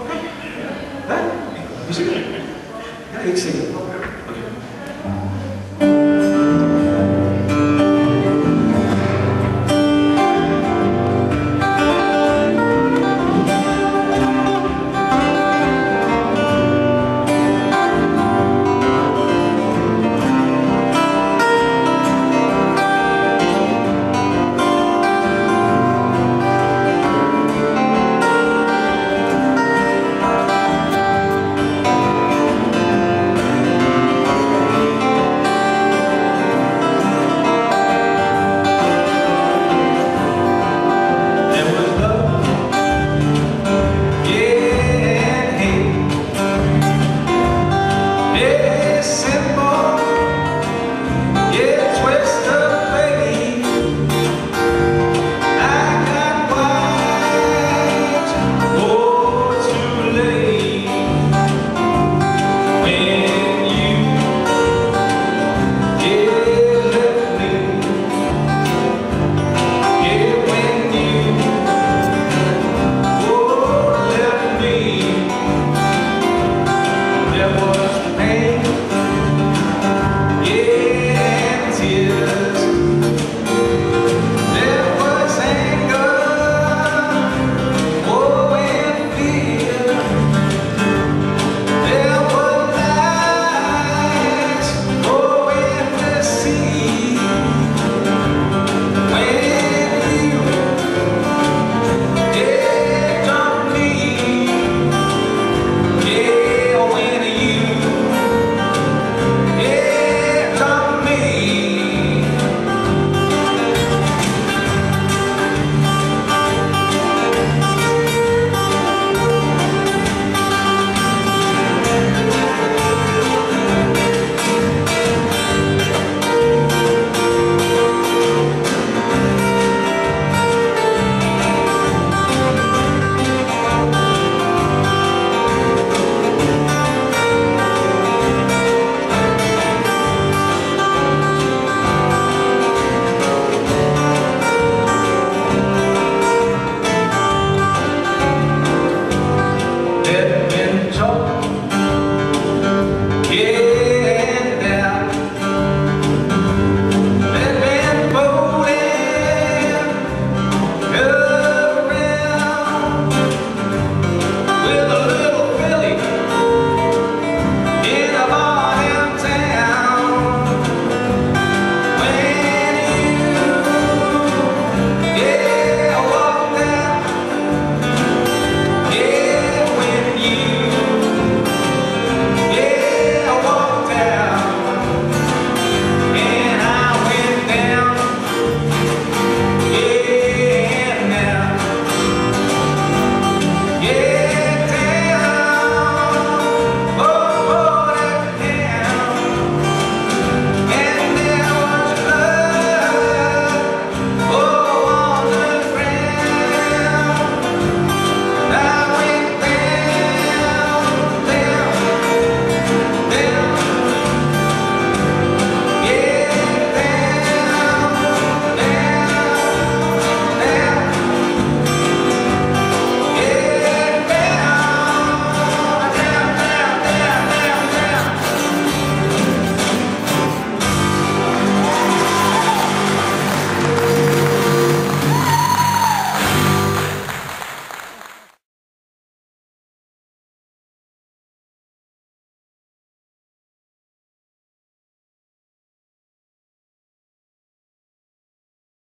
Okay. Hè? Muziek? Ja, ik.